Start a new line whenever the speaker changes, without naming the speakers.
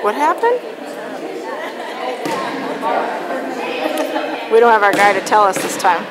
What happened? We don't have our guy to tell us this time.